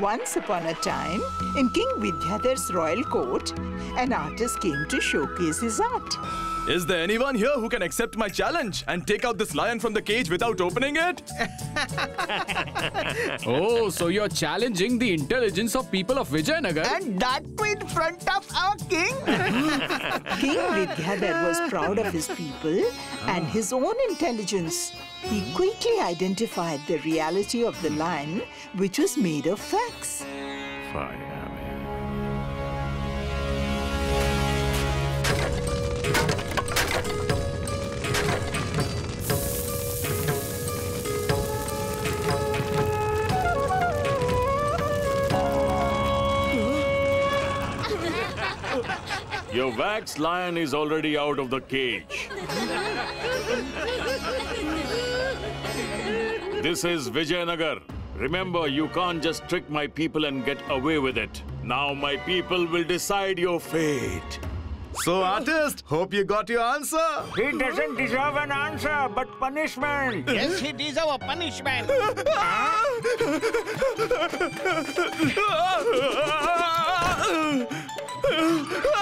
Once upon a time, in King Vidyadhar's royal court, an artist came to showcase his art. Is there anyone here who can accept my challenge and take out this lion from the cage without opening it? Oh, so you're challenging the intelligence of people of Vijayanagar? And that too in front of our king. King Vidyadhar was proud of his people and his own intelligence. He quickly identified the reality of the lion, which was made of facts. Your wax lion is already out of the cage. this is Vijayanagar. Remember, you can't just trick my people and get away with it. Now my people will decide your fate. So, artist, hope you got your answer. He doesn't deserve an answer, but punishment. yes, he deserves a punishment.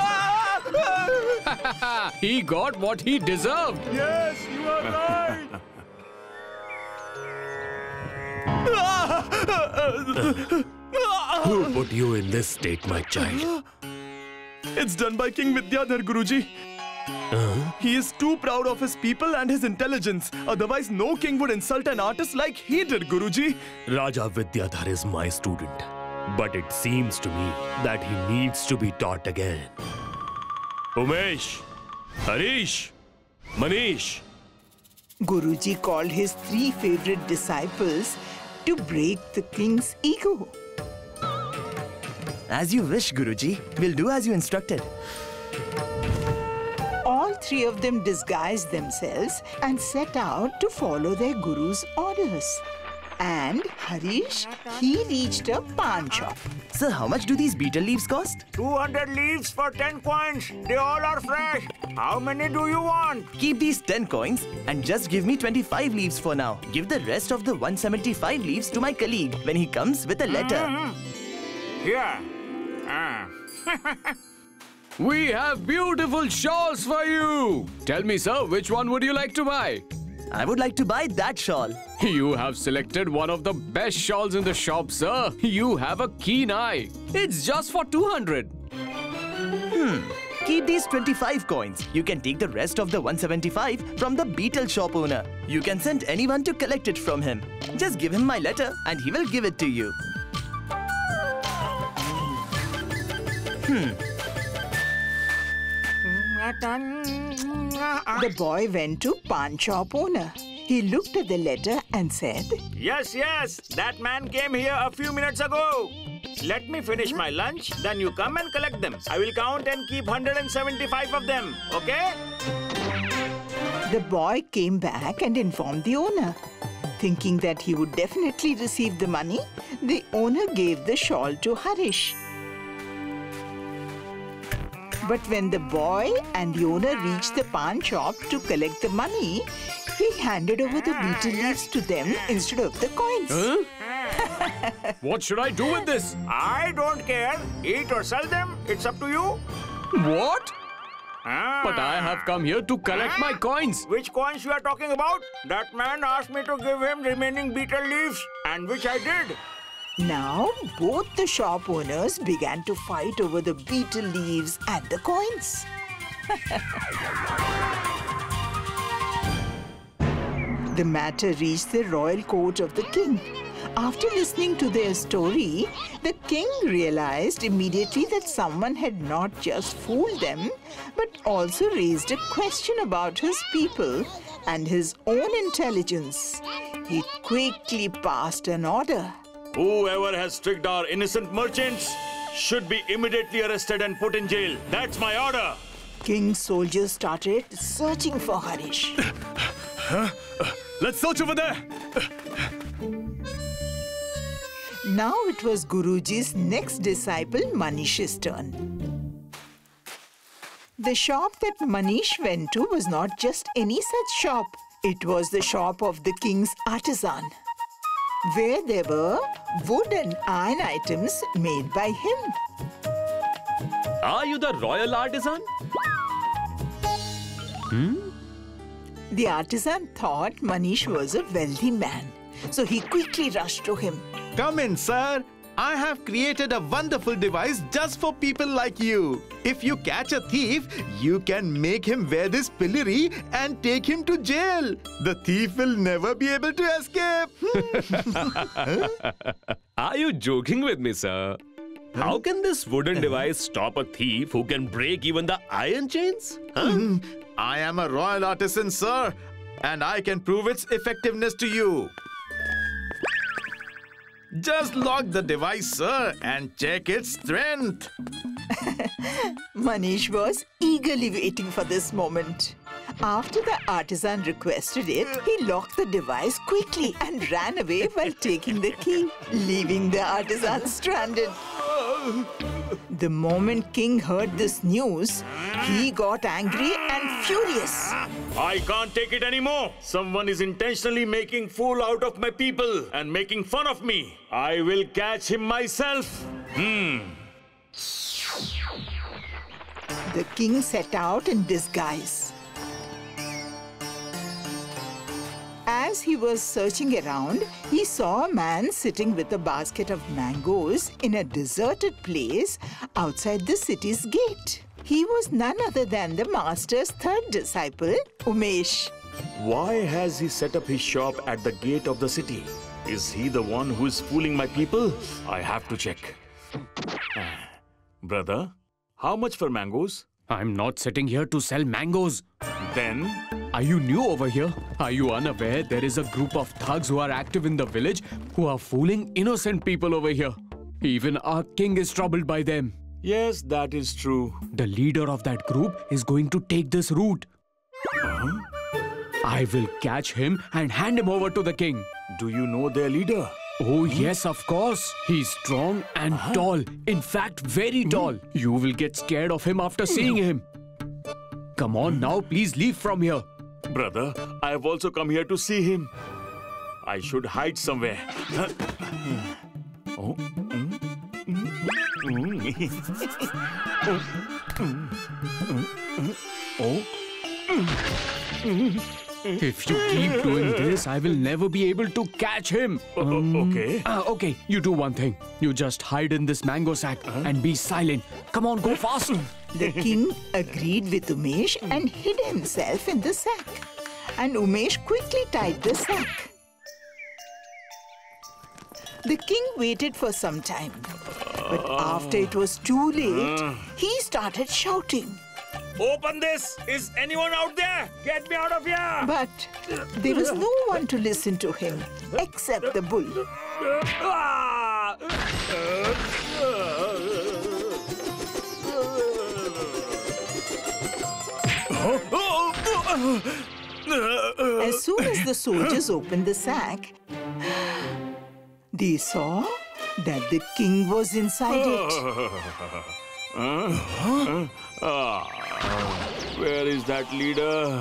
he got what he deserved. Yes, you are right. Who put you in this state, my child? It's done by King Vidyadhar, Guruji. Uh-huh. He is too proud of his people and his intelligence. Otherwise, no king would insult an artist like he did, Guruji. Raja Vidyadhar is my student. But it seems to me that he needs to be taught again. Umesh, Harish, Manish, Guruji called his three favorite disciples to break the king's ego. As you wish, Guruji. We'll do as you instructed. All three of them disguised themselves and set out to follow their guru's orders. And Harish, he reached a pan shop. Sir, how much do these betel leaves cost? 200 leaves for 10 coins. They all are fresh. How many do you want? Keep these 10 coins and just give me 25 leaves for now. Give the rest of the 175 leaves to my colleague when he comes with a letter. Here. Ah. We have beautiful shawls for you. Tell me, sir, which one would you like to buy? I would like to buy that shawl. You have selected one of the best shawls in the shop, sir. You have a keen eye. It's just for 200. Hmm. Keep these 25 coins. You can take the rest of the 175 from the betel shop owner. You can send anyone to collect it from him. Just give him my letter and he will give it to you. The boy went to pawn shop owner. He looked at the letter and said, Yes, yes. That man came here a few minutes ago. Let me finish my lunch, then you come and collect them. I will count and keep 175 of them, okay? The boy came back and informed the owner. Thinking that he would definitely receive the money, the owner gave the shawl to Harish. But when the boy and the owner reached the pan shop to collect the money, he handed over the betel leaves to them instead of the coins. Huh? What should I do with this? I don't care. Eat or sell them. It's up to you. What? Ah. But I have come here to collect my coins. Which coins you are talking about? That man asked me to give him remaining betel leaves, and which I did. Now, both the shop owners began to fight over the betel leaves and the coins. the matter reached the royal court of the king. After listening to their story, the king realized immediately that someone had not just fooled them, but also raised a question about his people and his own intelligence. He quickly passed an order. Whoever has tricked our innocent merchants should be immediately arrested and put in jail. That's my order. King's soldiers started searching for Harish. Huh? Let's search over there. Now it was Guruji's next disciple, Manish's turn. The shop that Manish went to was not just any such shop. It was the shop of the king's artisan. Where there were wood and iron items made by him. Are you the royal artisan? Hmm? The artisan thought Manish was a wealthy man, so he quickly rushed to him. Come in, sir. I have created a wonderful device just for people like you. If you catch a thief, you can make him wear this pillory and take him to jail. The thief will never be able to escape. Are you joking with me, sir? How can this wooden device stop a thief who can break even the iron chains? Huh? I am a royal artisan, sir, and I can prove its effectiveness to you. Just lock the device, sir, and check its strength. Manish was eagerly waiting for this moment. After the artisan requested it, he locked the device quickly and ran away while taking the key, leaving the artisan stranded. Oh, The moment King heard this news, he got angry and furious. I can't take it anymore. Someone is intentionally making fool out of my people and making fun of me. I will catch him myself. Hmm. The king set out in disguise. As he was searching around, he saw a man sitting with a basket of mangoes in a deserted place outside the city's gate. He was none other than the master's third disciple, Umesh. Why has he set up his shop at the gate of the city? Is he the one who is fooling my people? I have to check. Brother, how much for mangoes? I'm not sitting here to sell mangoes. Then, Are you new over here? Are you unaware there is a group of thugs who are active in the village who are fooling innocent people over here? Even our king is troubled by them. yes, that is true. The leader of that group is going to take this route. I will catch him and hand him over to the king. Do you know their leader? Oh, yes, of course. He's strong and tall. In fact, very tall. You will get scared of him after seeing him. Come on now, please leave from here. Brother, I have also come here to see him. I should hide somewhere. Oh. mm, mm. Oh. If you keep doing this, I will never be able to catch him. O- o- okay. Ah, okay, you do one thing. You just hide in this mango sack and be silent. Come on, go fast. The king agreed with Umesh and hid himself in the sack. And Umesh quickly tied the sack. The king waited for some time. But after it was too late, he started shouting. Open this! Is anyone out there? Get me out of here! But there was no one to listen to him except the bull. As soon as the soldiers opened the sack, they saw that the king was inside it. Where is that leader?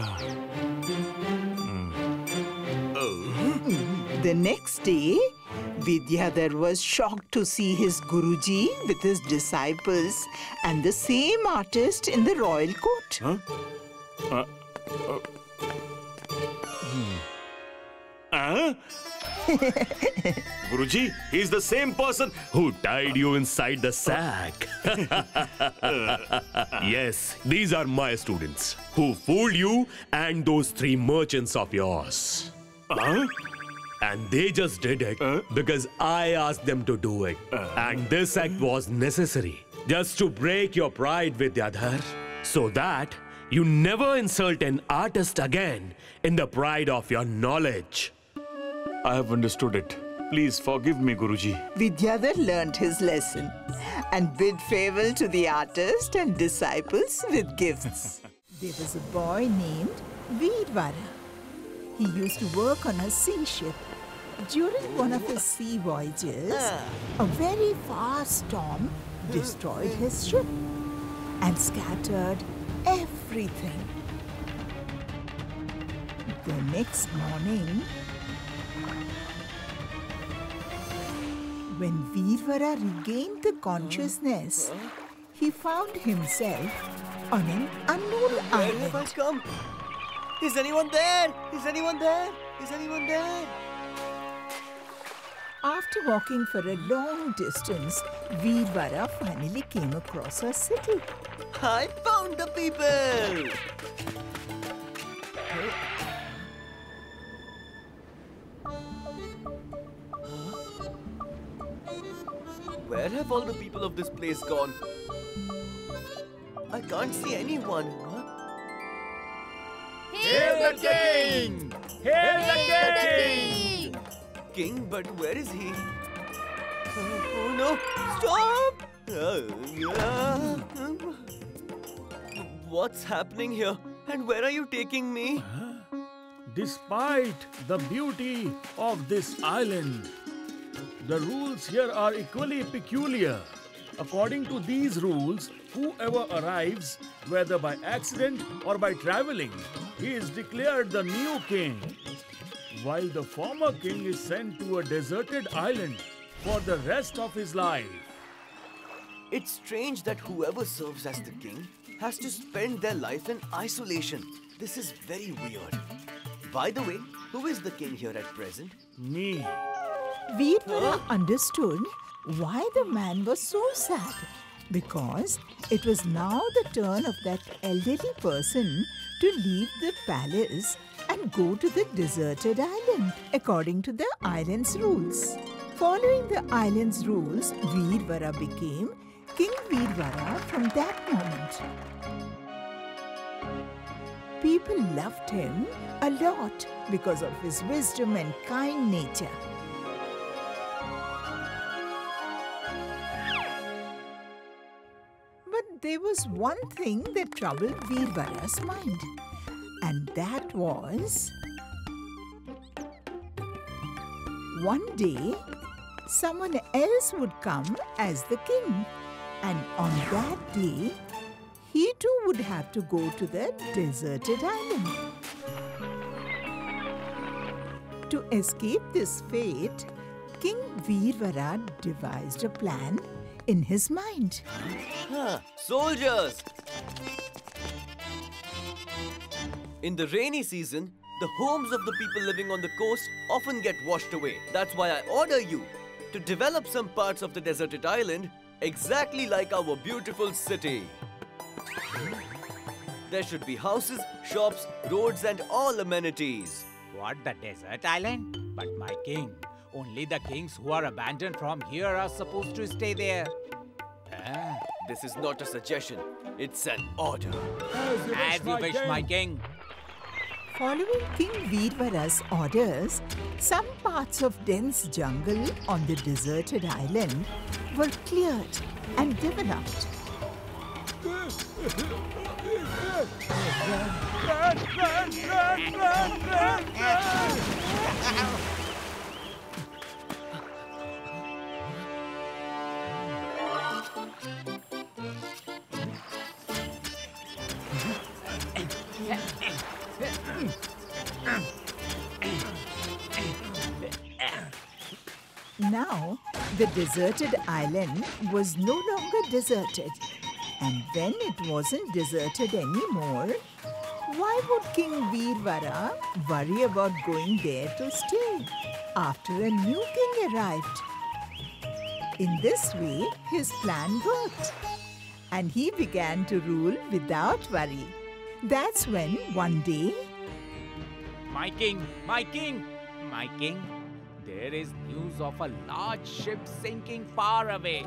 Hmm. The next day, Vidyadhar was shocked to see his Guruji with his disciples and the same artist in the royal court. Huh? Uh, uh, hmm. Guruji, he's the same person. Who tied you inside the sack? yes, these are my students who fooled you and those three merchants of yours. Huh? And they just did it because I asked them to do it. and this act was necessary just to break your pride, with Vidyadhar, so that you never insult an artist again in the pride of your knowledge. I have understood it. Please forgive me, Guruji. Vidyadhar learned his lesson and bid farewell to the artist and disciples with gifts. there was a boy named Veervara. He used to work on a sea ship. During one of his sea voyages, a very fast storm destroyed his ship and scattered everything. The next morning, When Veervara regained the consciousness, he found himself on an unknown Where have I island. come? Is anyone there? Is anyone there? Is anyone there? After walking for a long distance, Veervara finally came across a city. I found the people! Where have all the people of this place gone? I can't see anyone. Huh? Hail the king! Hail the king! King, but where is he? Oh, oh no! Stop! Uh, yeah. What's happening here? And where are you taking me? Despite the beauty of this island, the rules here are equally peculiar. According to these rules, whoever arrives, whether by accident or by traveling, he is declared the new king, while the former king is sent to a deserted island for the rest of his life. It's strange that whoever serves as the king has to spend their life in isolation. This is very weird. By the way, who is the king here at present? Me. Veervara understood why the man was so sad. Because it was now the turn of that elderly person to leave the palace and go to the deserted island according to the island's rules. Following the island's rules, Veervara became King Veervara from that moment. People loved him a lot because of his wisdom and kind nature. There was one thing that troubled Veervara's mind, and that was one day someone else would come as the king, and on that day he too would have to go to the deserted island. To escape this fate, King Veervara devised a plan in his mind. Huh, soldiers! In the rainy season, the homes of the people living on the coast often get washed away. That's why I order you to develop some parts of the deserted island exactly like our beautiful city. There should be houses, shops, roads, and all amenities. What, the desert island? But my king, only the kings who are abandoned from here are supposed to stay there. Ah, This is not a suggestion, it's an order. as you wish, my king. Following King Veervara's orders, some parts of dense jungle on the deserted island were cleared and given developed. Now, the deserted island was no longer deserted. And when it wasn't deserted anymore, why would King Veervara worry about going there to stay after a new king arrived? In this way, his plan worked. And he began to rule without worry. That's when one day My king, my king, my king. There is news of a large ship sinking far away.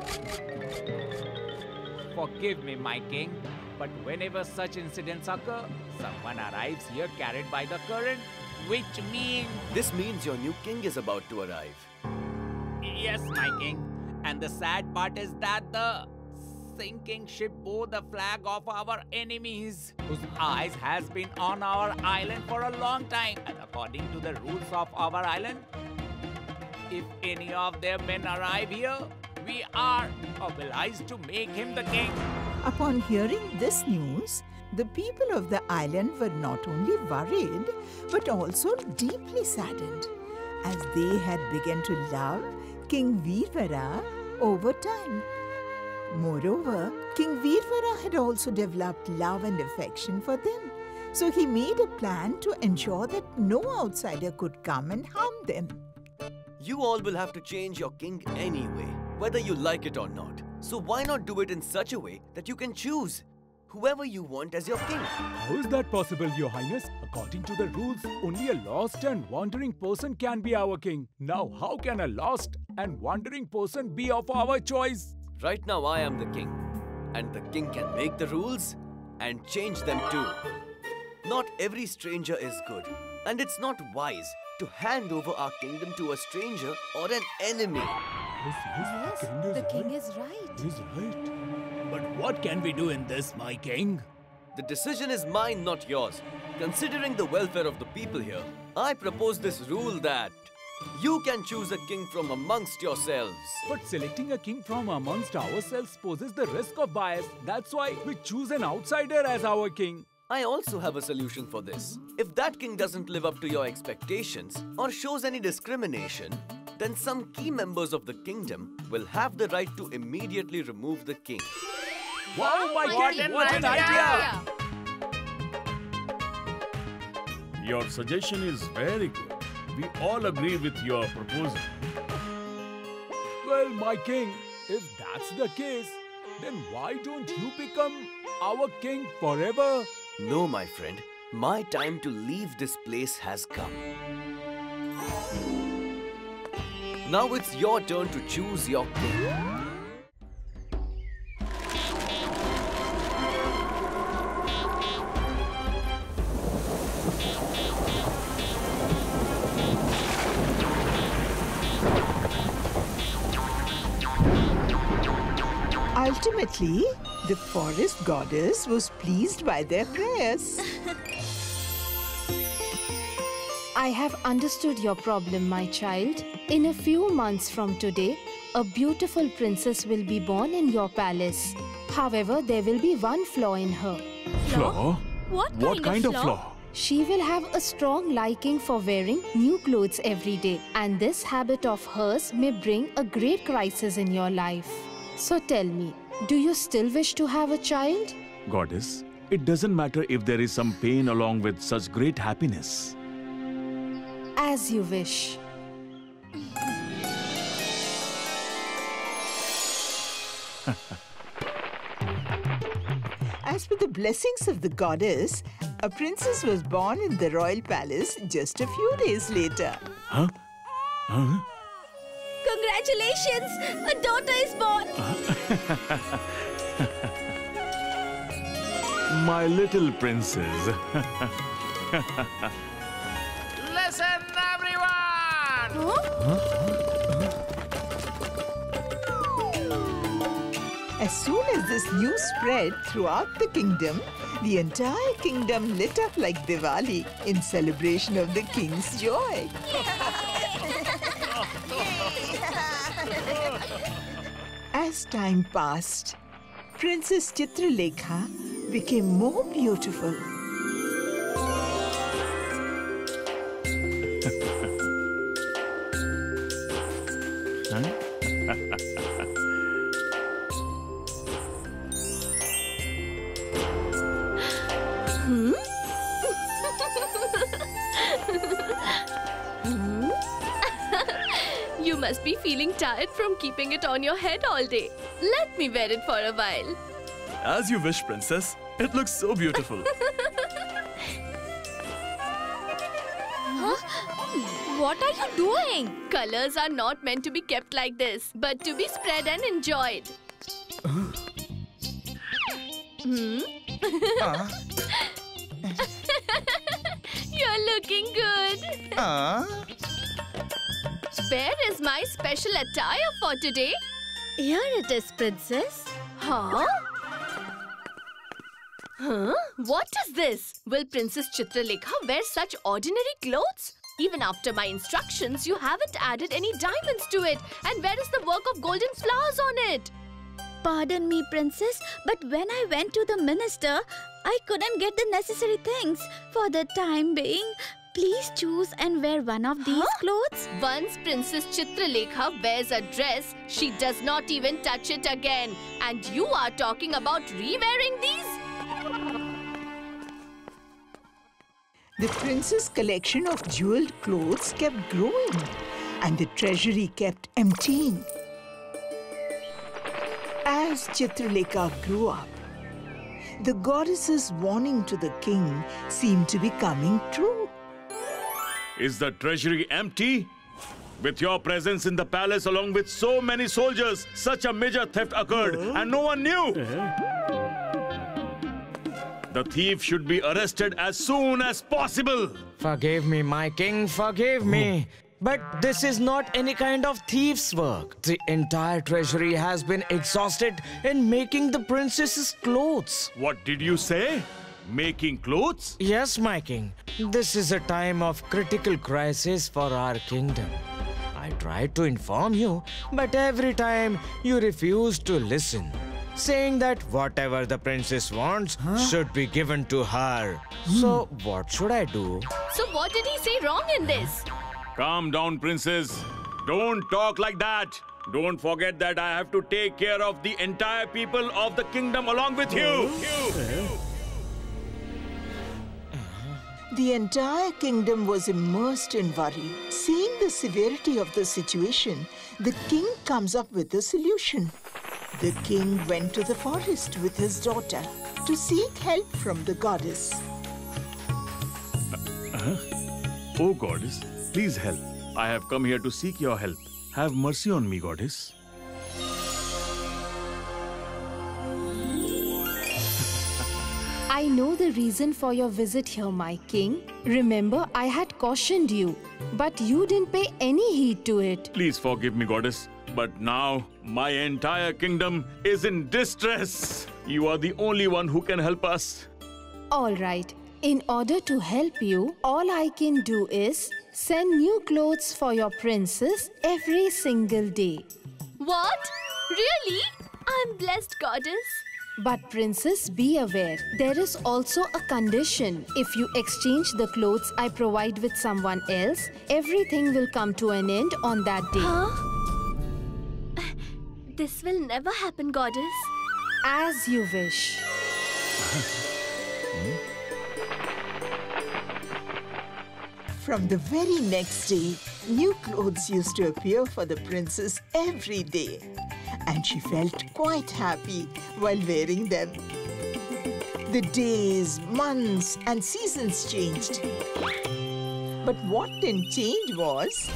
Forgive me, my king, but whenever such incidents occur, someone arrives here carried by the current, which means. This means your new king is about to arrive. Yes, my king. And the sad part is that the sinking ship bore the flag of our enemies, whose eyes has been on our island for a long time. And according to the rules of our island, if any of their men arrive here, we are obliged to make him the king. Upon hearing this news, the people of the island were not only worried but also deeply saddened, as they had begun to love King Veervara over time. Moreover, King Veervara had also developed love and affection for them. So he made a plan to ensure that no outsider could come and harm them. You all will have to change your king anyway, whether you like it or not. So why not do it in such a way that you can choose whoever you want as your king? How is that possible, Your Highness? According to the rules, only a lost and wandering person can be our king. Now, how can a lost and wandering person be of our choice? Right now, I am the king, and the king can make the rules and change them too. Not every stranger is good, and it's not wise to hand over our kingdom to a stranger or an enemy. Yes, The king is right. He's right. But what can we do in this, my king? The decision is mine, not yours. Considering the welfare of the people here, I propose this rule that you can choose a king from amongst yourselves. But selecting a king from amongst ourselves poses the risk of bias. That's why we choose an outsider as our king. I also have a solution for this. If that king doesn't live up to your expectations or shows any discrimination, then some key members of the kingdom will have the right to immediately remove the king. Wow, my king, what an idea! Your suggestion is very good. We all agree with your proposal. Well, my king, if that's the case, then why don't you become our king forever? No, my friend. My time to leave this place has come. Now it's your turn to choose your king. Ultimately, the forest goddess was pleased by their prayers. I have understood your problem, my child. In a few months from today, a beautiful princess will be born in your palace. However, there will be one flaw in her. Flaw? What, What kind of flaw? She will have a strong liking for wearing new clothes every day, and this habit of hers may bring a great crisis in your life. So tell me, do you still wish to have a child? Goddess, it doesn't matter if there is some pain along with such great happiness. As you wish. As per the blessings of the goddess, a princess was born in the royal palace just a few days later. Huh? Huh? Congratulations! A daughter is born! My little princess. Listen, everyone! As soon as this news spread throughout the kingdom, the entire kingdom lit up like Diwali in celebration of the king's joy. As time passed, Princess Chitralekha became more beautiful. Be feeling tired from keeping it on your head all day. Let me wear it for a while. As you wish, princess. It looks so beautiful. huh? What are you doing? Colors are not meant to be kept like this, but to be spread and enjoyed. Hmm? You're looking good. Where is my special attire for today? Here it is, Princess. Huh? Huh? What is this? Will Princess Chitralekha wear such ordinary clothes? Even after my instructions, you haven't added any diamonds to it. And where is the work of golden flowers on it? Pardon me, Princess, but when I went to the minister, I couldn't get the necessary things. For the time being, please choose and wear one of these clothes? Once Princess Chitralekha wears a dress, she does not even touch it again. And you are talking about re-wearing these? The prince's collection of jeweled clothes kept growing and the treasury kept emptying. As Chitralekha grew up, the goddess's warning to the king seemed to be coming true. Is the treasury empty? With your presence in the palace along with so many soldiers, such a major theft occurred and no one knew. Uh-huh. The thief should be arrested as soon as possible. Forgive me, my king, forgive me. Oh. But this is not any kind of thief's work. The entire treasury has been exhausted in making the princess's clothes. What did you say? Making clothes? Yes, my king. This is a time of critical crisis for our kingdom. I tried to inform you, but every time you refuse to listen, saying that whatever the princess wants should be given to her. So, hmm. what should I do? So what did he say wrong in this? Calm down, princess. Don't talk like that. Don't forget that I have to take care of the entire people of the kingdom along with you. The entire kingdom was immersed in worry. Seeing the severity of the situation, the king comes up with a solution. The king went to the forest with his daughter to seek help from the goddess. Huh? Oh, goddess, please help. I have come here to seek your help. Have mercy on me, goddess. I know the reason for your visit here, my king. Remember, I had cautioned you, but you didn't pay any heed to it. Please forgive me, goddess. But now my entire kingdom is in distress. You are the only one who can help us. All right. In order to help you, all I can do is send new clothes for your princess every single day. What? Really? I'm blessed, goddess. But princess, be aware, there is also a condition. If you exchange the clothes I provide with someone else, everything will come to an end on that day. Huh? This will never happen, goddess. As you wish. From the very next day, new clothes used to appear for the princess every day, and she felt quite happy while wearing them. The days, months, and seasons changed. But what didn't change was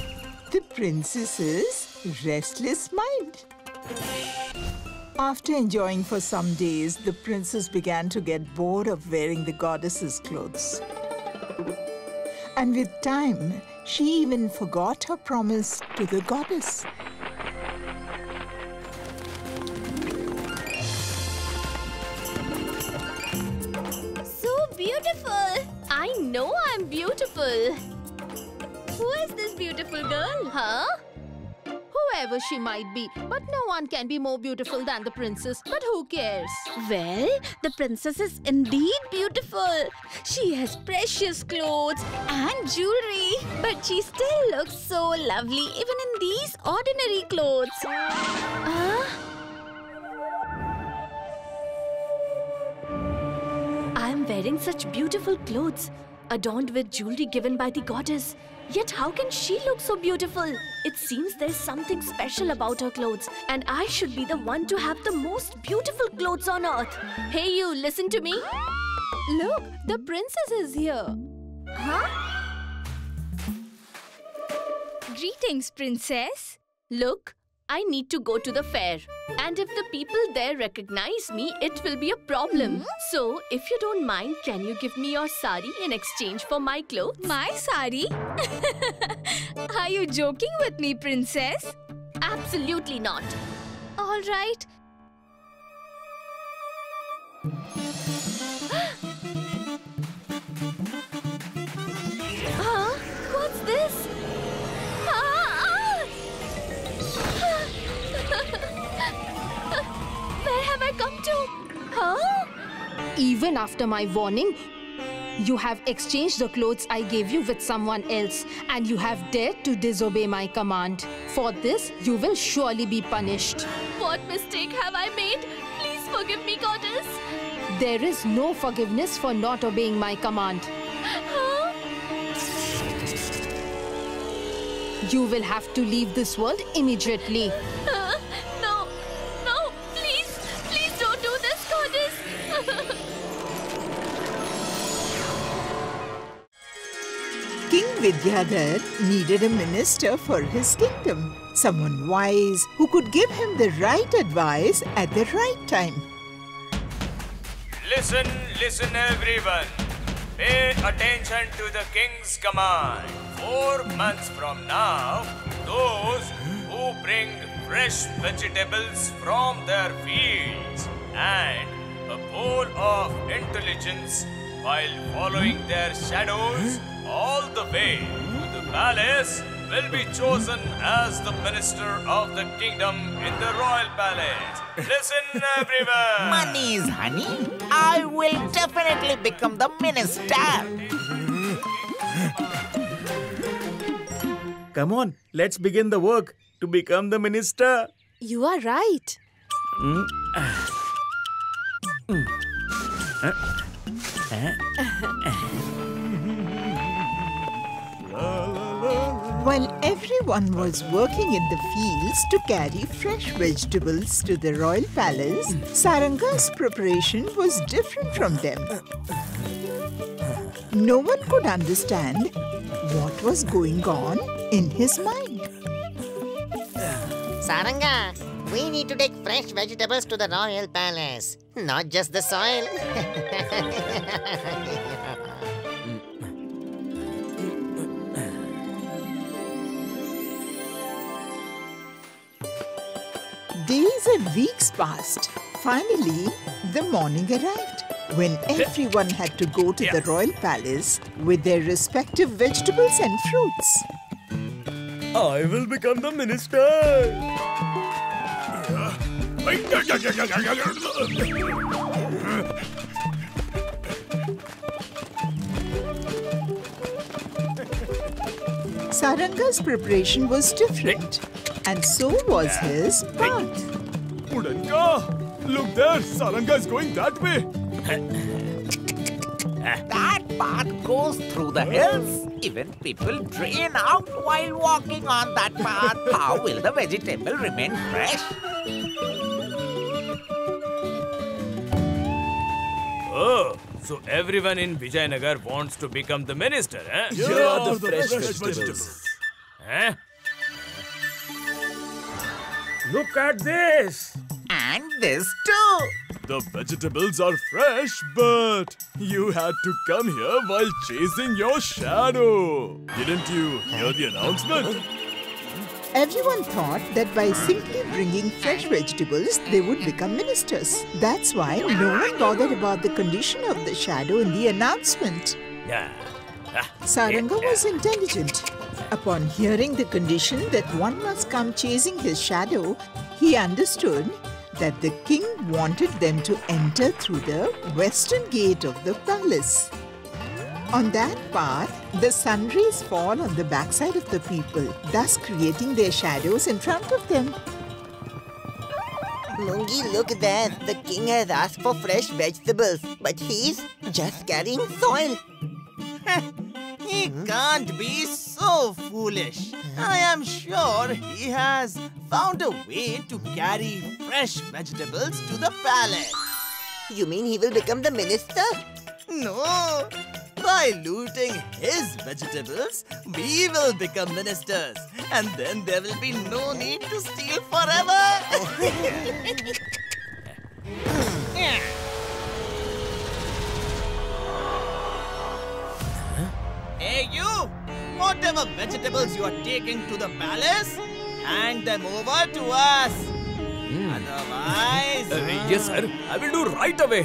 the princess's restless mind. After enjoying for some days, the princess began to get bored of wearing the goddess's clothes. And with time, she even forgot her promise to the goddess. Whoever she might be, but no one can be more beautiful than the princess. But who cares? Well, the princess is indeed beautiful. She has precious clothes and jewelry, but she still looks so lovely even in these ordinary clothes. Ah. Huh? I am wearing such beautiful clothes, adorned with jewelry given by the goddess. Yet how can she look so beautiful? It seems there's something special about her clothes, and I should be the one to have the most beautiful clothes on earth. Hey, you, listen to me. Look, the princess is here. Huh? Greetings, princess. Look, I need to go to the fair. And if the people there recognize me, it will be a problem. Hmm? So, if you don't mind, can you give me your sari in exchange for my clothes? My sari? Are you joking with me, princess? Absolutely not. All right. Have I come to? Huh? Even after my warning, You have exchanged the clothes I gave you with someone else, and you have dared to disobey my command. For this, you will surely be punished. What mistake have I made? Please forgive me, goddess. There is no forgiveness for not obeying my command. Huh? You will have to leave this world immediately. Vidyadhar needed a minister for his kingdom. Someone wise who could give him the right advice at the right time. Listen, listen, everyone. Pay attention to the king's command. Four months from now, those who bring fresh vegetables from their fields and a bowl of intelligence while following their shadows all the way to the palace will be chosen as the minister of the kingdom in the royal palace. Listen, everyone. Money is honey. I will definitely become the minister. Come on, let's begin the work to become the minister. You are right. Mm. While everyone was working in the fields to carry fresh vegetables to the royal palace, Saranga's preparation was different from them. No one could understand what was going on in his mind. Saranga, we need to take fresh vegetables to the royal palace, not just the soil. Days and weeks passed. Finally, the morning arrived when everyone had to go to the royal palace with their respective vegetables and fruits. I will become the minister. Saranga's preparation was different, and so was his path. Udanka! Look there! Saranga is going that way! That path goes through the hills. Even people drain out while walking on that path. How will the vegetable remain fresh? Oh, so everyone in Vijayanagar wants to become the minister, eh? Here Yeah, are the the fresh fresh vegetables. vegetables. Eh? Look at this. And this too. The vegetables are fresh, but you had to come here while chasing your shadow. Didn't you hear the announcement? Everyone thought that by simply bringing fresh vegetables, they would become ministers. That's why no one bothered about the condition of the shadow in the announcement. Saranga was intelligent. Upon hearing the condition that one must come chasing his shadow, he understood that the king wanted them to enter through the western gate of the palace. On that path, the sun rays fall on the backside of the people, thus creating their shadows in front of them. Mungi, look there. The king has asked for fresh vegetables, but he's just carrying soil. He can't be foolish. I am sure he has found a way to carry fresh vegetables to the palace. You mean he will become the minister? No! By looting his vegetables, we will become ministers. And then there will be no need to steal forever. Hey, you! Whatever vegetables you are taking to the palace, hand them over to us. Otherwise. Uh, yes, sir. I will do right away.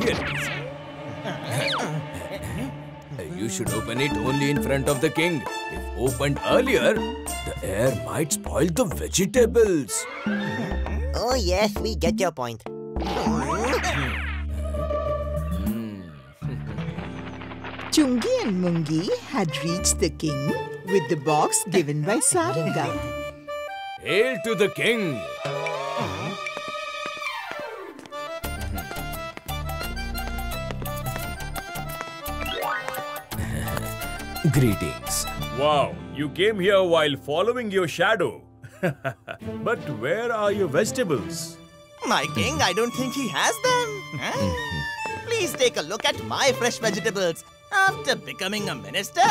Here it is. You should open it only in front of the king. If opened earlier, the air might spoil the vegetables. Oh, yes, we get your point. Chungi and Mungi had reached the king with the box given by Saranga. Hail to the king! Greetings. Wow, you came here while following your shadow. but where are your vegetables? My king, I don't think he has them. Please take a look at my fresh vegetables. After becoming a minister,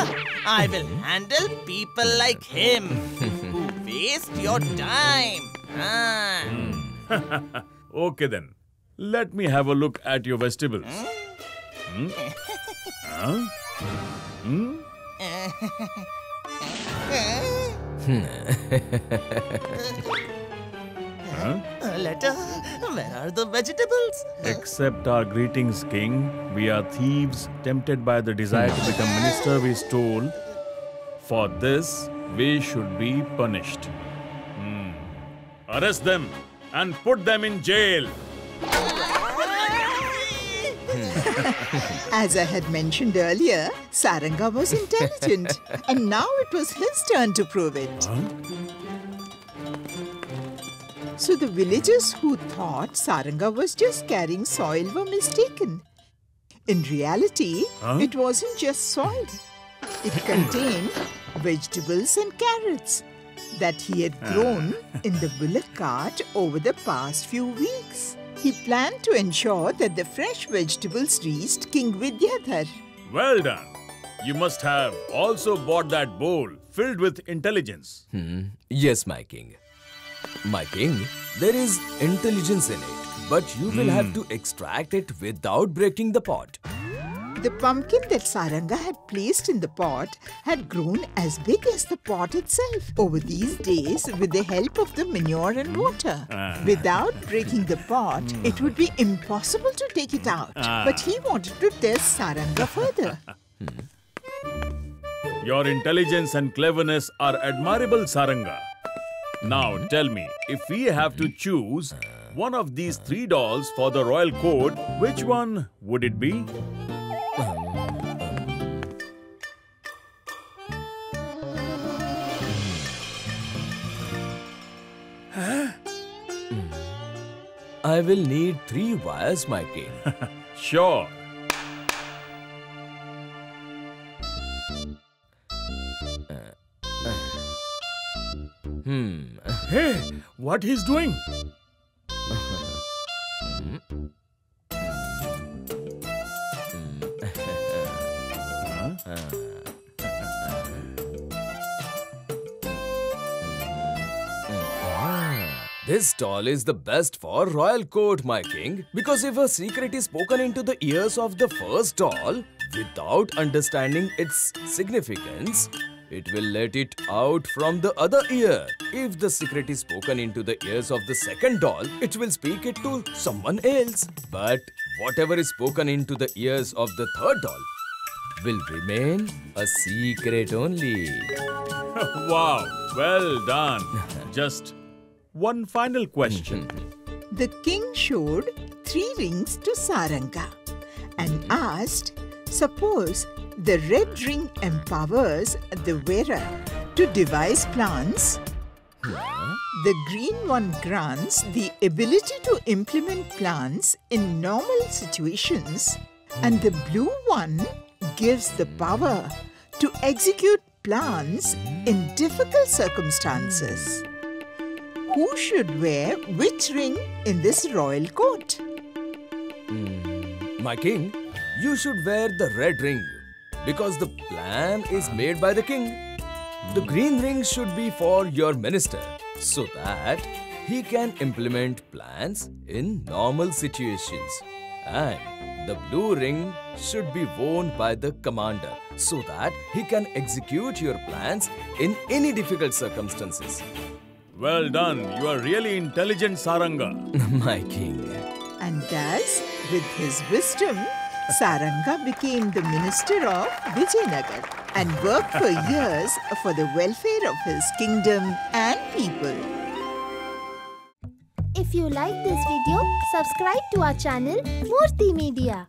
I will handle people like him who waste your time. Ah. okay then. Let me have a look at your vegetables. Hmm? Huh? Hmm? Huh? A letter? Where are the vegetables? Accept our greetings, King. We are thieves, tempted by the desire to become minister, we stole. For this, we should be punished. Hmm. Arrest them and put them in jail. As I had mentioned earlier, Saranga was intelligent, and now it was his turn to prove it. So the villagers who thought Saranga was just carrying soil were mistaken. In reality, Huh? it wasn't just soil. It contained vegetables and carrots that he had grown in the bullock cart over the past few weeks. He planned to ensure that the fresh vegetables reached King Vidyadhar. Well done. You must have also bought that bowl filled with intelligence. Hmm. Yes, my king. My king, eh? there is intelligence in it, but you will have hmm. to extract it without breaking the pot. The pumpkin that Saranga had placed in the pot had grown as big as the pot itself over these days with the help of the manure and water. Hmm. Ah. Without breaking the pot, hmm. it would be impossible to take it out. Ah. But he wanted to test Saranga further. Your intelligence and cleverness are admirable, Saranga. Now tell me, if we have to choose one of these three dolls for the royal court, which one would it be? I will need three wires, my king. sure. Hmm. Hey, what he's doing? This doll is the best for royal court, my king. Because if a secret is spoken into the ears of the first doll without understanding its significance, it will let it out from the other ear. If the secret is spoken into the ears of the second doll, it will speak it to someone else. But whatever is spoken into the ears of the third doll will remain a secret only. wow, well done. Just one final question. The king showed three rings to Saranga and asked, Suppose the red ring empowers the wearer to devise plans, the green one grants the ability to implement plans in normal situations, and the blue one gives the power to execute plans in difficult circumstances. Who should wear which ring in this royal court? Hmm, my king, you should wear the red ring because the plan is made by the king. The green ring should be for your minister so that he can implement plans in normal situations. And the blue ring should be worn by the commander so that he can execute your plans in any difficult circumstances. Well done. You are really intelligent, Saranga. My king. And thus, with his wisdom, Saranga became the minister of Vijayanagar and worked for years for the welfare of his kingdom and people. If you like this video, subscribe to our channel Murty Media.